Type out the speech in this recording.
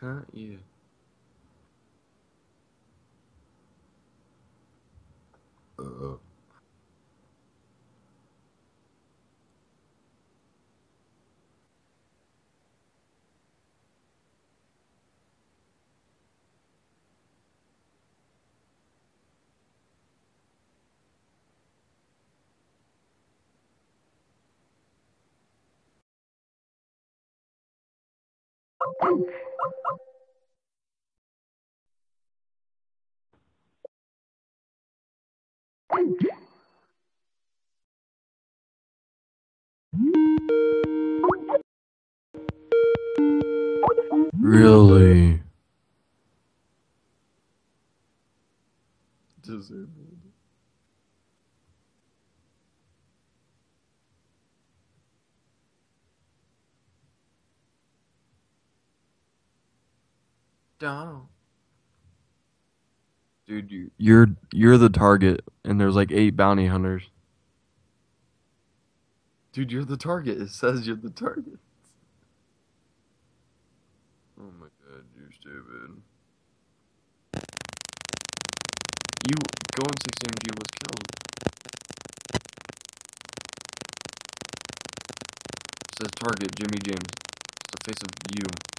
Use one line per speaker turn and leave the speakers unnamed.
Can't you? Uh. Really? Disabled. Down. Dude, you, you're you're the target, and there's like eight bounty hunters. Dude, you're the target. It says you're the target. Oh my god, you're stupid. You go on 16G was killed. says target Jimmy James. It's the face of you.